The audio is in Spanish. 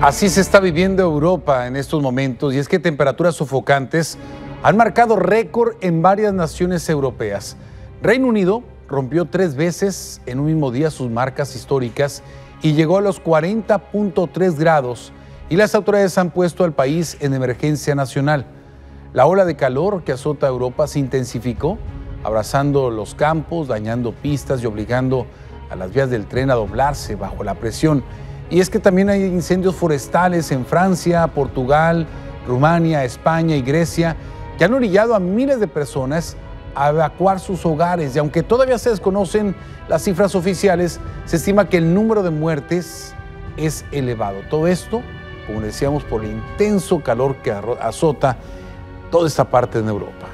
Así se está viviendo Europa en estos momentos y es que temperaturas sofocantes han marcado récord en varias naciones europeas. Reino Unido rompió tres veces en un mismo día sus marcas históricas y llegó a los 40.3 grados y las autoridades han puesto al país en emergencia nacional. La ola de calor que azota a Europa se intensificó, abrazando los campos, dañando pistas y obligando a las vías del tren a doblarse bajo la presión. Y es que también hay incendios forestales en Francia, Portugal, Rumania, España y Grecia que han orillado a miles de personas a evacuar sus hogares. Y aunque todavía se desconocen las cifras oficiales, se estima que el número de muertes es elevado. Todo esto, como decíamos, por el intenso calor que azota toda esta parte de Europa.